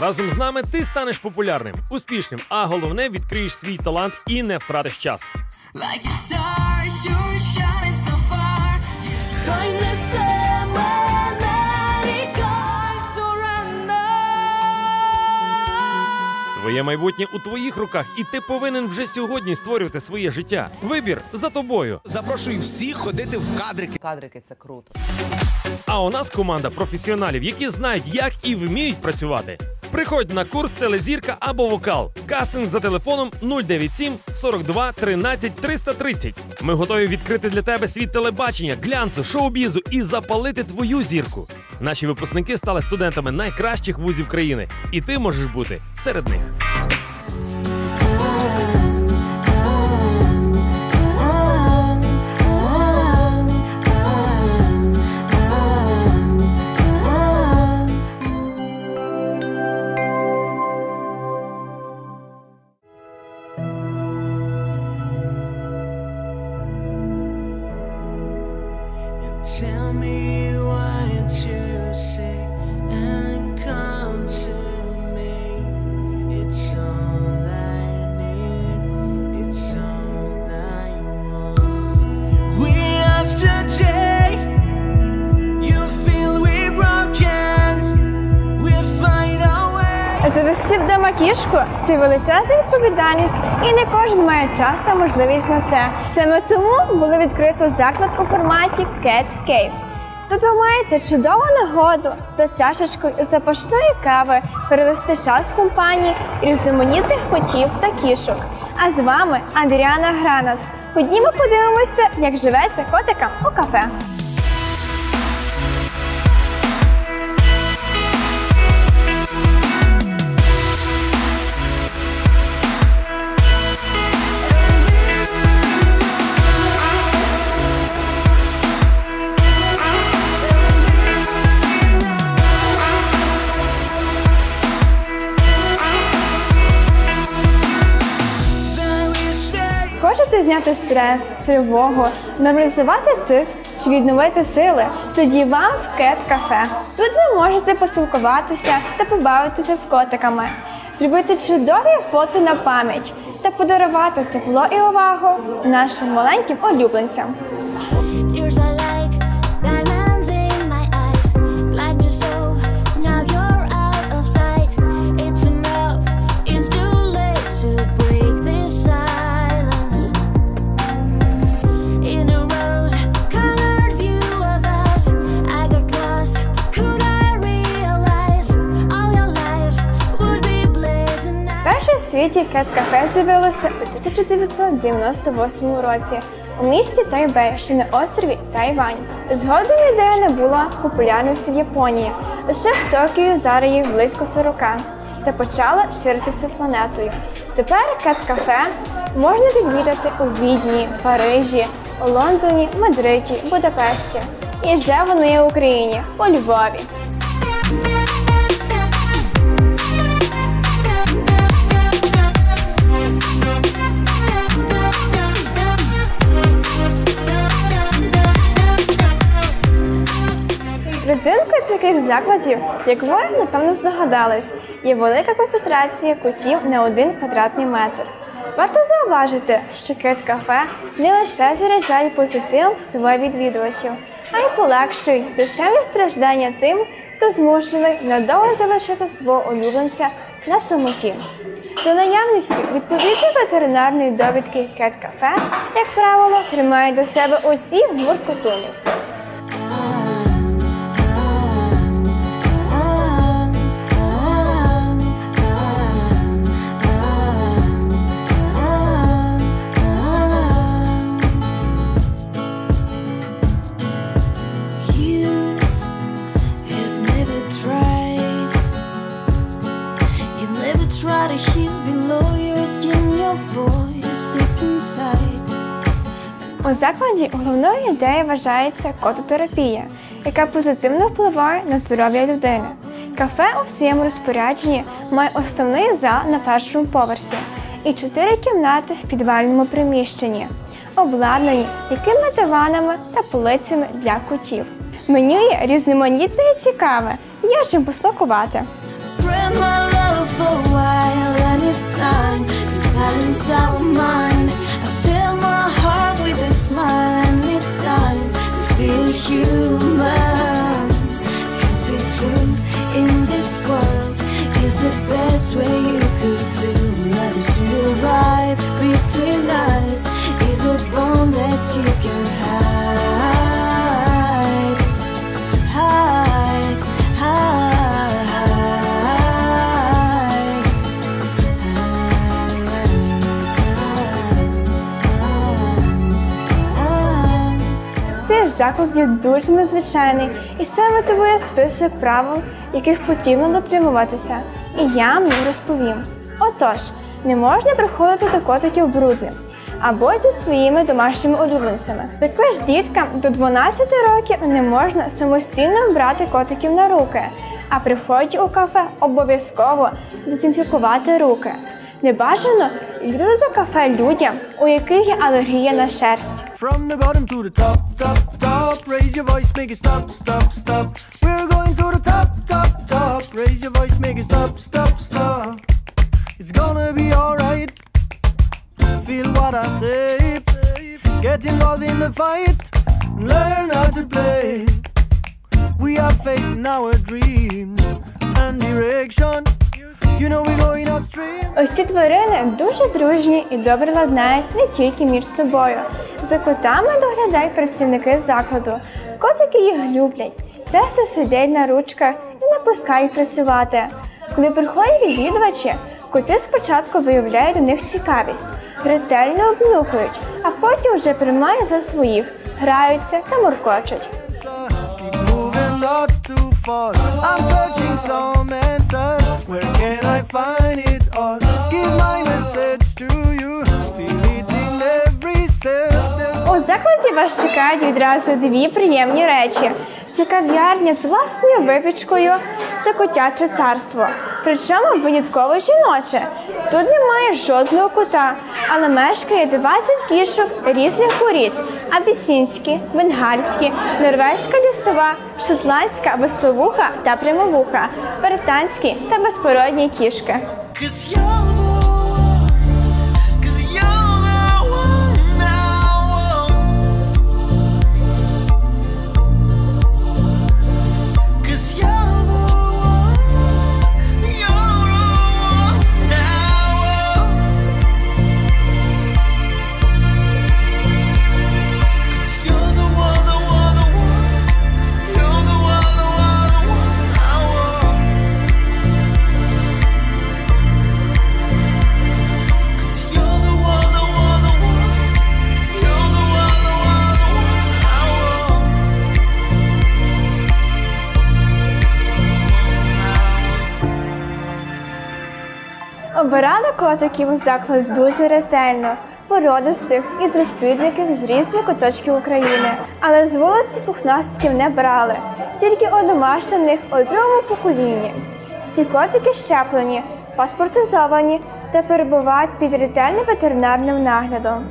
Разом з нами ти станеш популярним, успішним, а головне відкриєш свій талант і не втратиш час. Like a star, you're shining so far. Хай несе мене ріка, surrender. Твоє майбутнє у твоїх руках, і ти повинен вже сьогодні створювати своє життя. Вибір за тобою. Запрошую всіх ходити в кадрики. Кадрики це круто. А у нас команда професіоналів, які знають, як і вміють працювати. Приходь на курс телезірка або вокал. Кастинг за телефоном 097 42 13 330. Ми готові відкрити для тебе світ телебачення, глянцу, шоу-бізу і запалити твою зірку. Наші випускники стали студентами найкращих вузів країни, і ти можеш бути серед них. Вдома кішку це величезна відповідальність, і не кожен має час та можливість на це. Саме тому було відкрито заклад у форматі Cat Cave. Тут ви маєте чудову нагоду за чашечкою запашної кави перевести час в компанії різноманітних котів та кішок. А з вами Адріана Гранат. Ходімо подивимося, як живеться котикам у кафе. Хочете зняти стрес, тривогу, нормалізувати тиск чи відновити сили? Тоді вам в Кет Кафе. Тут ви можете поспілкуватися та побавитися з котиками, зробити чудові фото на пам'ять та подарувати тепло і увагу нашим маленьким улюбленцям. Перше в світі Cat Cafe з'явилося у 1998 році у місті Тайбей, що на острові Тайвань. Згодом ідея набула популярності в Японії. Лише в Токіо зараз їх близько 40 та почала ширитися планетою. Тепер Cat Cafe можна відвідати у Відні, Парижі, Лондоні, Мадриді, Будапешті. І вже вони в Україні у Львові. Родзинкою таких закладів, як ви напевно здогадались, є велика концентрація кутів на один квадратний метр. Варто зауважити, що кит кафе не лише заряджає позитив своїх відвідувачів, а й полегшують душевні страждання тим, хто змушений надовго залишити свого улюбленця на самоті. За наявністю відповідної ветеринарної довідки кет кафе, як правило, тримає до себе усіх гуркотунів. У закладі головною ідеєю вважається кототерапія, яка позитивно впливає на здоров'я людини. Кафе у своєму розпорядженні має основний зал на першому поверсі і чотири кімнати в підвальному приміщенні, обладнані якими диванами та полицями для котів. Меню є різноманітне і цікаве, є чим посмакувати. For a while, and it's time to silence our mind. Smile, and it's time to feel human. Cause be Є дуже незвичайний і саме мотивує список правил, яких потрібно дотримуватися. І я вам розповім. Отож, не можна приходити до котиків брудним або зі своїми домашніми улюбленцями. Також діткам до 12 років не можна самостійно брати котиків на руки, а при вході у кафе обов'язково дезінфікувати руки. Не бажано відвідати кафе людям, у яких є алергія на шерсть. We're going to the top, top, top. Тварини дуже дружні і добре ладнають не тільки між собою. За котами доглядають працівники закладу. Котики їх люблять, часто сидять на ручках і не пускають працювати. Коли приходять відвідувачі, коти спочатку виявляють до них цікавість, ретельно обнюхують, а потім вже приймають за своїх, граються та it all? Give my message to you. Feel every. There's У закладі вас чекають відразу дві приємні речі: це кав'ярня з власною випічкою та котяче царство. Причому винятково жіноче. Тут немає жодного кута, але мешкає 20 кішок різних порід: абісінські, бенгальські, норвезька лісова, шотландська весловуха та прямовуха, британські та безпородні кішки. Cause you're Обирали котиків у заклад дуже ретельно, породистих і з розплідників з різних куточків України. Але з вулиці пухнастиків не брали, тільки одомашнених у другому поколінні. Всі котики щеплені, паспортизовані та перебувають під ретельним ветеринарним наглядом.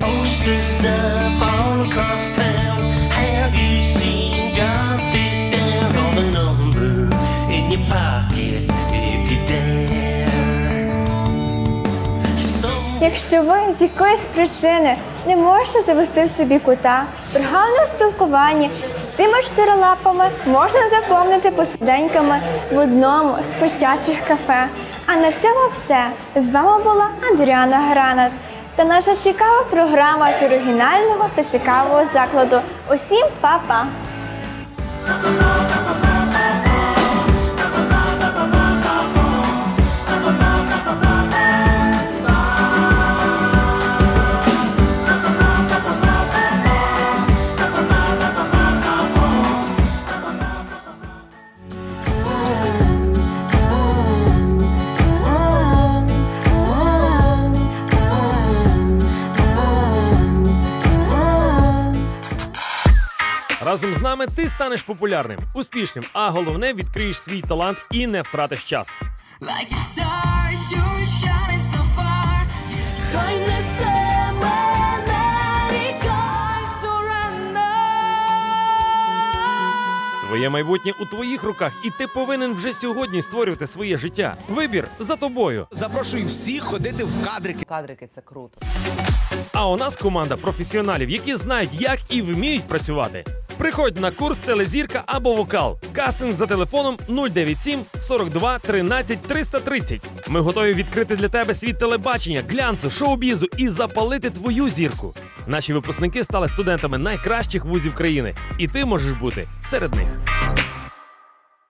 Posters up all across town. Якщо ви з якоїсь причини не можете завести собі кута, при гарному спілкуванні з цими чотирилапами можна заповнити посиденьками в одному з котячих кафе. А на цьому все. З вами була Андріана Гранат та наша цікава програма з оригінального та цікавого закладу. Усім па-па! З нами ти станеш популярним, успішним, а головне відкриєш свій талант і не втратиш час. Like a star, you're shining so far. Хай несе мене ріка й. Твоє майбутнє у твоїх руках, і ти повинен вже сьогодні створювати своє життя. Вибір за тобою. Запрошую всіх ходити в кадрики. Кадрики це круто. А у нас команда професіоналів, які знають, як і вміють працювати. Приходь на курс телезірка або вокал. Кастинг за телефоном 097 42 13 330. Ми готові відкрити для тебе світ телебачення, глянцу, шоу-бізу і запалити твою зірку. Наші випускники стали студентами найкращих вузів країни, і ти можеш бути серед них.